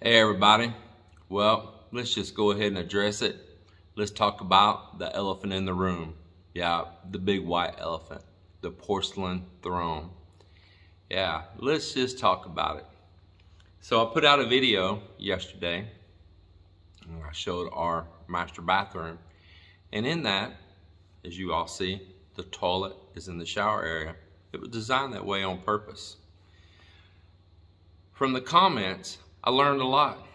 Hey everybody. Well, let's just go ahead and address it. Let's talk about the elephant in the room. Yeah, the big white elephant, the porcelain throne. Yeah, let's just talk about it. So I put out a video yesterday. I showed our master bathroom. And in that, as you all see, the toilet is in the shower area. It was designed that way on purpose. From the comments, I learned a lot.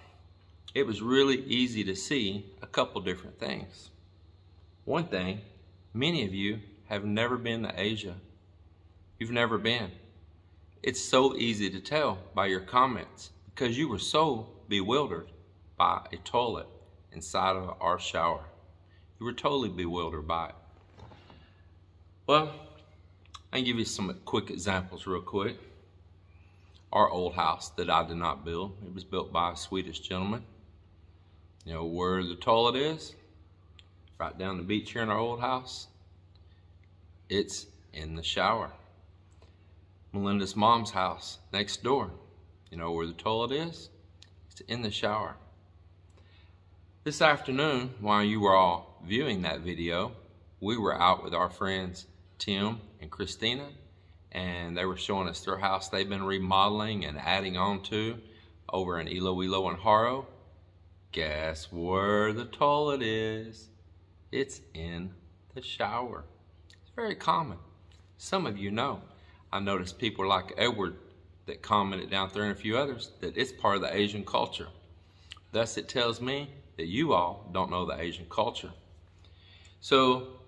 It was really easy to see a couple different things. One thing, many of you have never been to Asia. You've never been. It's so easy to tell by your comments because you were so bewildered by a toilet inside of our shower. You were totally bewildered by it. Well, I can give you some quick examples real quick our old house that I did not build. It was built by a Swedish gentleman. You know where the toilet is? Right down the beach here in our old house. It's in the shower. Melinda's mom's house next door. You know where the toilet is? It's in the shower. This afternoon, while you were all viewing that video, we were out with our friends Tim and Christina and they were showing us their house they've been remodeling and adding on to over in Iloilo and Jaro. Guess where the toilet is? It's in the shower. It's very common. Some of you know. I noticed people like Edward that commented down there and a few others that it's part of the Asian culture. Thus it tells me that you all don't know the Asian culture. So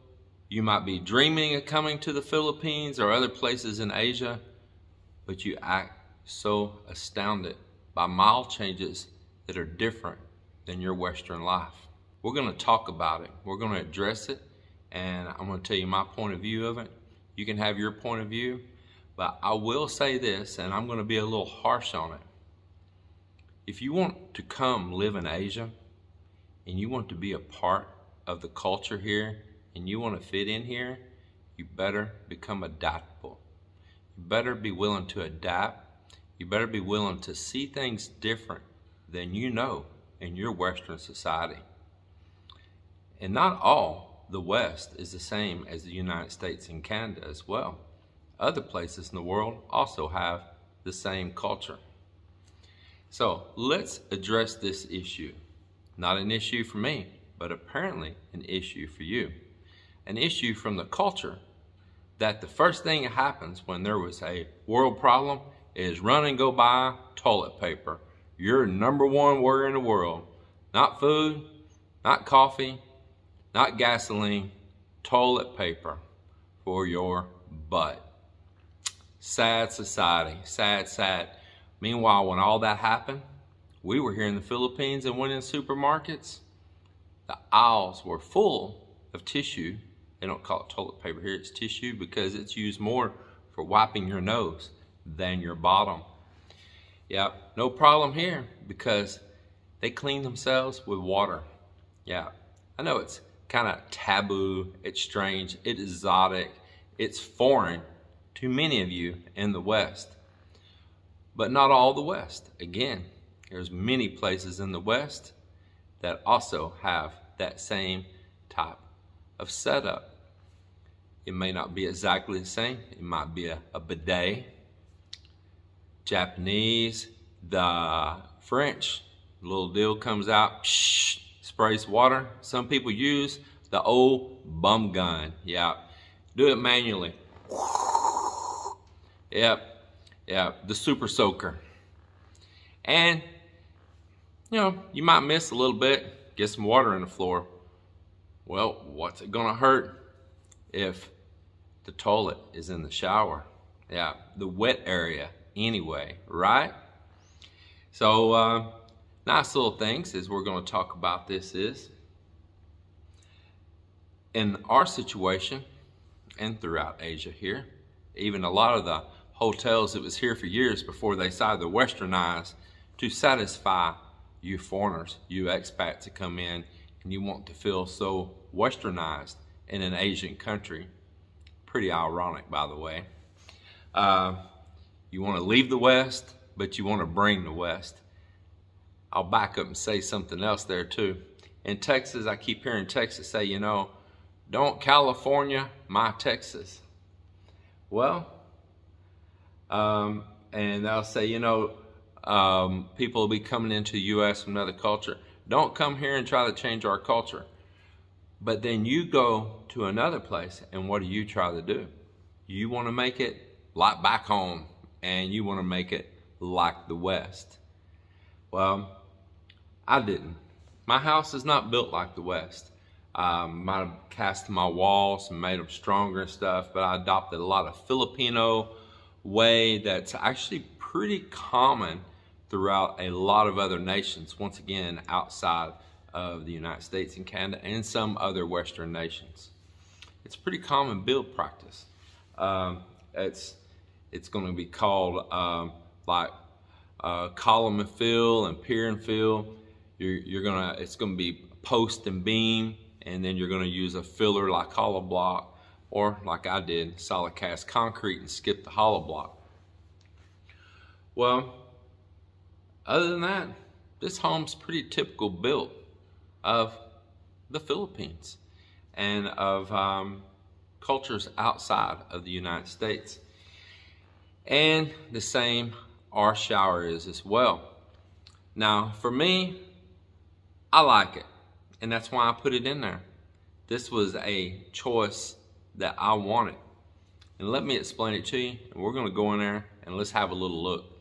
you might be dreaming of coming to the Philippines or other places in Asia, but you act so astounded by mild changes that are different than your Western life. We're going to talk about it. We're going to address it, and I'm going to tell you my point of view of it. You can have your point of view, but I will say this, and I'm going to be a little harsh on it. If you want to come live in Asia and you want to be a part of the culture here and you want to fit in here, you better become adaptable. You better be willing to adapt. You better be willing to see things different than you know in your Western society. And not all the West is the same as the United States and Canada as well. Other places in the world also have the same culture. So let's address this issue. Not an issue for me, but apparently an issue for you an issue from the culture that the first thing that happens when there was a world problem is run and go buy toilet paper. Your number one worry in the world. Not food, not coffee, not gasoline, toilet paper for your butt. Sad society, sad, sad. Meanwhile, when all that happened, we were here in the Philippines and went in supermarkets. The aisles were full of tissue they don't call it toilet paper here, it's tissue because it's used more for wiping your nose than your bottom. Yeah, no problem here because they clean themselves with water. Yeah, I know it's kind of taboo, it's strange, it's exotic, it's foreign to many of you in the West. But not all the West. Again, there's many places in the West that also have that same type of setup. It may not be exactly the same. It might be a, a bidet. Japanese, the French, little deal comes out, psh, sprays water. Some people use the old bum gun. Yeah, do it manually. Yep, yeah, the super soaker. And, you know, you might miss a little bit, get some water in the floor. Well, what's it gonna hurt if the toilet is in the shower? Yeah, the wet area anyway, right? So, uh, nice little things as we're gonna talk about this is, in our situation and throughout Asia here, even a lot of the hotels that was here for years before they decided to westernize to satisfy you foreigners, you expats to come in and you want to feel so westernized in an Asian country. Pretty ironic, by the way. Uh, you want to leave the West, but you want to bring the West. I'll back up and say something else there too. In Texas, I keep hearing Texas say, you know, don't California my Texas. Well, um, and they'll say, you know, um, people will be coming into the U.S. from another culture. Don't come here and try to change our culture. But then you go to another place, and what do you try to do? You want to make it like back home, and you want to make it like the West. Well, I didn't. My house is not built like the West. Um, I might have cast my walls and made them stronger and stuff, but I adopted a lot of Filipino way that's actually pretty common throughout a lot of other nations, once again, outside of the United States and Canada and some other Western nations. It's pretty common build practice. Um, it's it's going to be called um, like uh, column and fill and pier and fill. You're, you're gonna it's going to be post and beam, and then you're going to use a filler like hollow block, or like I did, solid cast concrete and skip the hollow block. Well, other than that, this home's pretty typical built of the Philippines and of um, cultures outside of the United States. And the same our shower is as well. Now, for me, I like it, and that's why I put it in there. This was a choice that I wanted. And let me explain it to you, and we're gonna go in there and let's have a little look.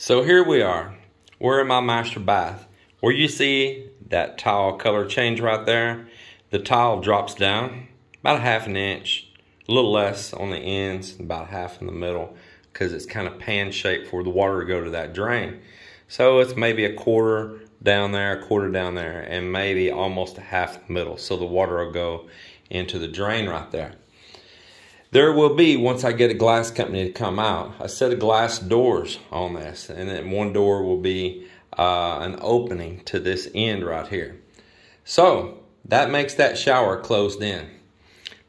So here we are. We're in my master bath. Where you see that tile color change right there, the tile drops down about a half an inch, a little less on the ends, about half in the middle, because it's kind of pan shaped for the water to go to that drain. So it's maybe a quarter down there, a quarter down there, and maybe almost a half the middle. So the water will go into the drain right there. There will be, once I get a glass company to come out, a set of glass doors on this. And then one door will be uh, an opening to this end right here. So that makes that shower closed in.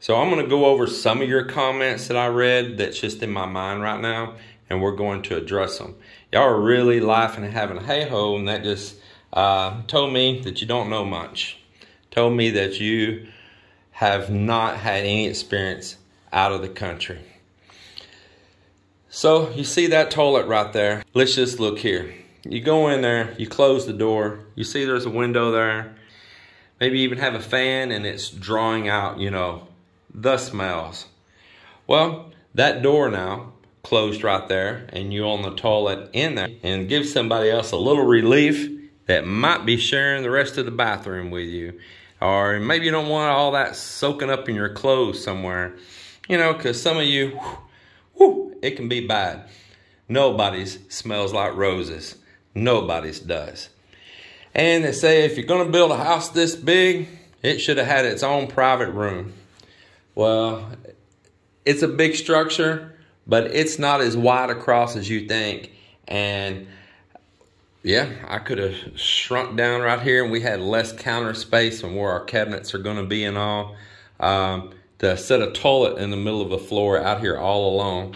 So I'm going to go over some of your comments that I read that's just in my mind right now, and we're going to address them. Y'all are really laughing and having a hey-ho, and that just uh, told me that you don't know much. Told me that you have not had any experience out of the country. So you see that toilet right there. Let's just look here. You go in there, you close the door, you see there's a window there. Maybe even have a fan and it's drawing out, you know, the smells. Well, that door now closed right there and you on the toilet in there and give somebody else a little relief that might be sharing the rest of the bathroom with you. Or maybe you don't want all that soaking up in your clothes somewhere. You know, because some of you, whew, it can be bad. Nobody's smells like roses. Nobody's does. And they say if you're going to build a house this big, it should have had its own private room. Well, it's a big structure, but it's not as wide across as you think. And yeah, I could have shrunk down right here and we had less counter space and where our cabinets are going to be and all. Um, to set a toilet in the middle of the floor out here all alone.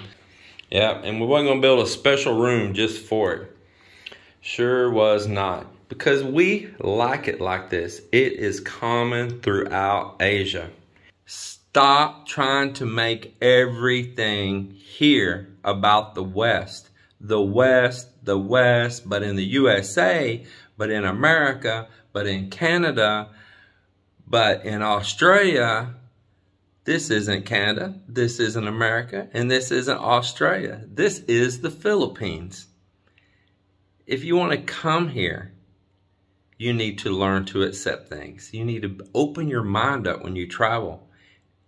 Yeah, and we wasn't to build a special room just for it. Sure was not. Because we like it like this. It is common throughout Asia. Stop trying to make everything here about the West. The West, the West, but in the USA, but in America, but in Canada, but in Australia, this isn't Canada, this isn't America, and this isn't Australia. This is the Philippines. If you want to come here, you need to learn to accept things. You need to open your mind up when you travel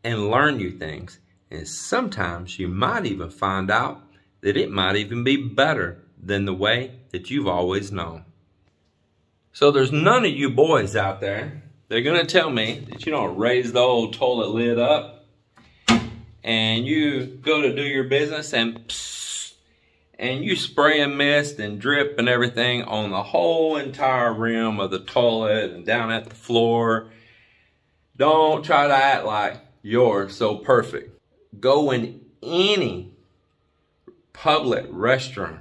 and learn new things. And sometimes you might even find out that it might even be better than the way that you've always known. So there's none of you boys out there they're going to tell me that you don't raise the old toilet lid up and you go to do your business and psst, and you spray and mist and drip and everything on the whole entire rim of the toilet and down at the floor. Don't try to act like you're so perfect. Go in any public restroom.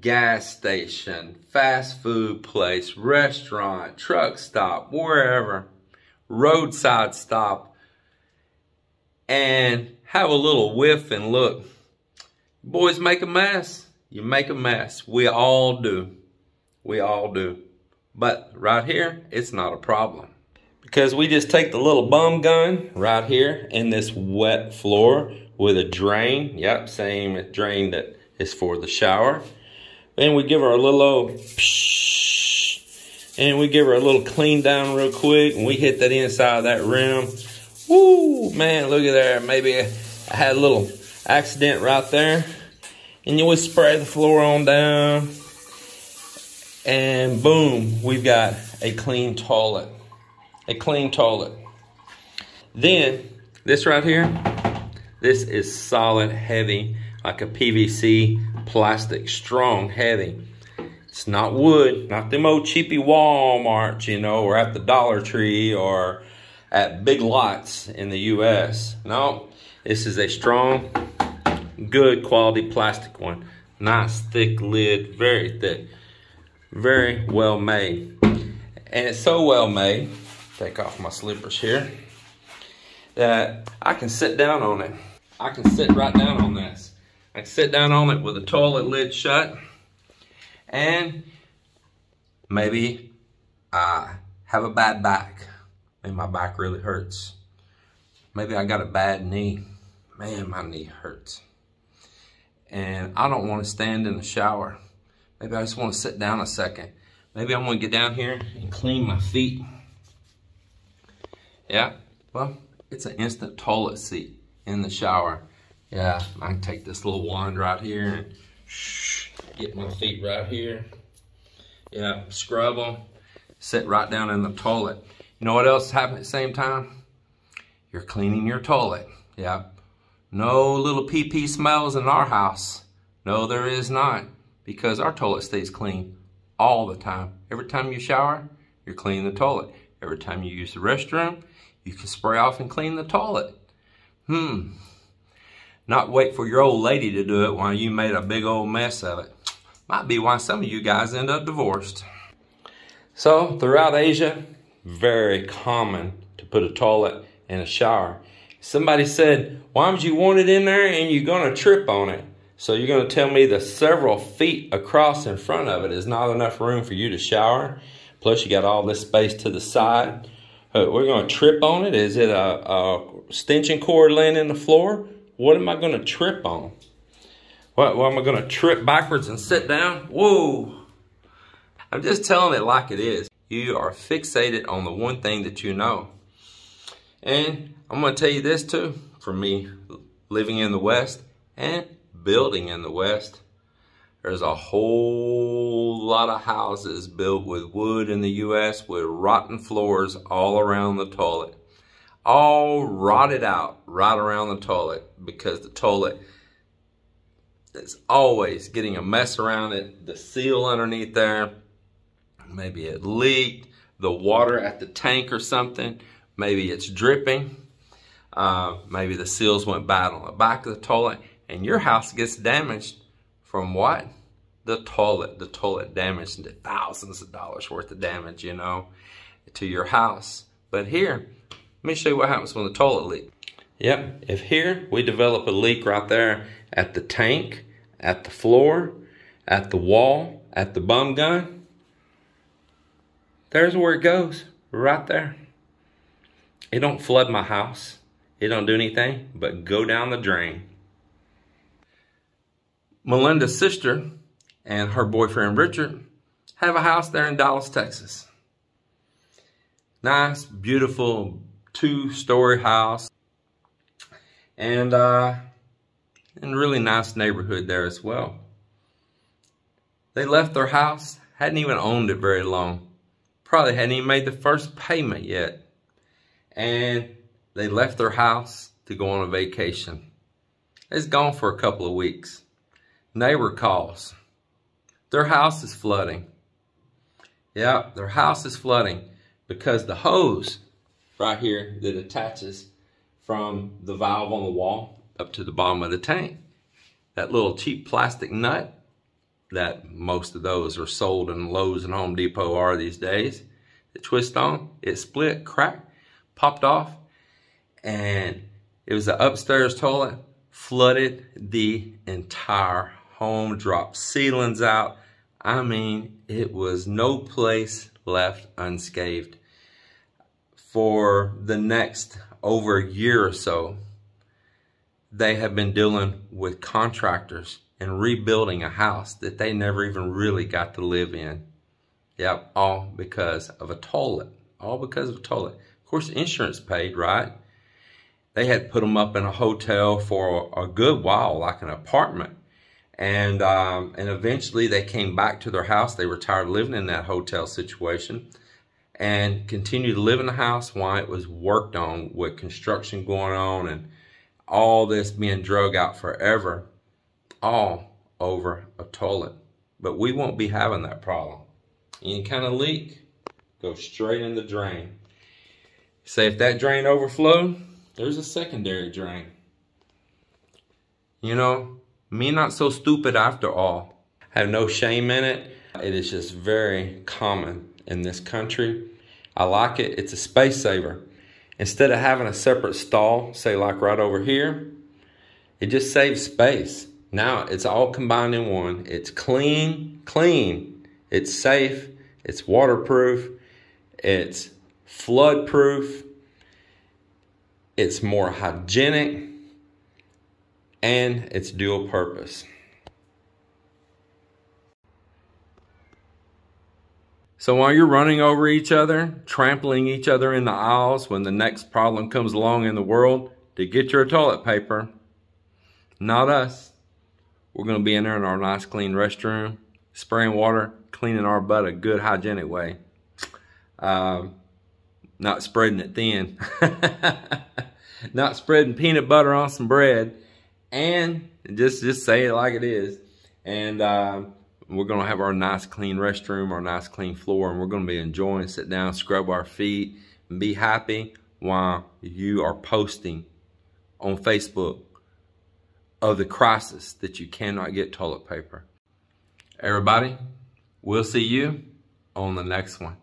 Gas station, fast food place, restaurant, truck stop, wherever, roadside stop, and have a little whiff and look. Boys make a mess. You make a mess. We all do. We all do. But right here, it's not a problem. Because we just take the little bum gun right here in this wet floor with a drain. Yep, same drain that is for the shower. And we give her a little old psh, and we give her a little clean down real quick and we hit that inside of that rim. Woo, man, look at there. Maybe I had a little accident right there. And you would spray the floor on down. And boom, we've got a clean toilet. A clean toilet. Then, this right here, this is solid, heavy, like a PVC plastic, strong, heavy. It's not wood, not them old cheapy Walmart, you know, or at the Dollar Tree or at Big Lots in the U.S. No, this is a strong, good quality plastic one. Nice thick lid, very thick, very well made. And it's so well made, take off my slippers here, that I can sit down on it. I can sit right down on this. I sit down on it with the toilet lid shut and maybe I have a bad back. Maybe my back really hurts. Maybe I got a bad knee. Man, my knee hurts. And I don't want to stand in the shower. Maybe I just want to sit down a second. Maybe I want to get down here and clean my feet. Yeah, well, it's an instant toilet seat in the shower. Yeah, I can take this little wand right here and get my feet right here. Yeah, scrub them, sit right down in the toilet. You know what else happened at the same time? You're cleaning your toilet. Yeah, no little pee-pee smells in our house. No, there is not because our toilet stays clean all the time. Every time you shower, you're cleaning the toilet. Every time you use the restroom, you can spray off and clean the toilet. Hmm. Not wait for your old lady to do it while you made a big old mess of it. Might be why some of you guys end up divorced. So, throughout Asia, very common to put a toilet in a shower. Somebody said, why would you want it in there and you're going to trip on it? So you're going to tell me the several feet across in front of it is not enough room for you to shower? Plus you got all this space to the side. Uh, we're going to trip on it? Is it a, a extension cord laying in the floor? What am I going to trip on? What, what am I going to trip backwards and sit down? Whoa! I'm just telling it like it is. You are fixated on the one thing that you know. And I'm going to tell you this too, for me living in the West and building in the West. There's a whole lot of houses built with wood in the U.S. with rotten floors all around the toilet. All rotted out right around the toilet because the toilet is always getting a mess around it. The seal underneath there, maybe it leaked. The water at the tank or something, maybe it's dripping. Uh, maybe the seals went bad on the back of the toilet and your house gets damaged from what? The toilet. The toilet damaged into thousands of dollars worth of damage, you know, to your house. But here, let me show you what happens when the toilet leaks. Yep, if here we develop a leak right there at the tank, at the floor, at the wall, at the bum gun, there's where it goes, right there. It don't flood my house. It don't do anything but go down the drain. Melinda's sister and her boyfriend Richard have a house there in Dallas, Texas. Nice, beautiful two-story house. And uh, and really nice neighborhood there as well. They left their house, hadn't even owned it very long. Probably hadn't even made the first payment yet. And they left their house to go on a vacation. It's gone for a couple of weeks. Neighbor calls. Their house is flooding. Yeah, their house is flooding because the hose right here that attaches from the valve on the wall up to the bottom of the tank, that little cheap plastic nut that most of those are sold in Lowe's and Home Depot are these days. It twist on, it split, cracked, popped off, and it was the upstairs toilet, flooded the entire home, dropped ceilings out. I mean, it was no place left unscathed. For the next over a year or so, they have been dealing with contractors and rebuilding a house that they never even really got to live in. Yep, all because of a toilet. All because of a toilet. Of course, insurance paid, right? They had put them up in a hotel for a good while, like an apartment. And, um, and eventually they came back to their house. They were tired of living in that hotel situation and continued to live in the house while it was worked on with construction going on and all this being drug out forever, all over a toilet. But we won't be having that problem. Any kind of leak, go straight in the drain. Say if that drain overflow, there's a secondary drain. You know, me not so stupid after all. I have no shame in it. It is just very common in this country. I like it. It's a space saver. Instead of having a separate stall, say like right over here, it just saves space. Now it's all combined in one. It's clean, clean. It's safe. It's waterproof. It's flood proof. It's more hygienic. And it's dual purpose. So while you're running over each other, trampling each other in the aisles when the next problem comes along in the world to get your toilet paper, not us. We're going to be in there in our nice clean restroom, spraying water, cleaning our butt a good hygienic way. Um, not spreading it thin. not spreading peanut butter on some bread. And just, just say it like it is. And uh, we're going to have our nice clean restroom, our nice clean floor, and we're going to be enjoying, sit down, scrub our feet, and be happy while you are posting on Facebook of the crisis that you cannot get toilet paper. Everybody, we'll see you on the next one.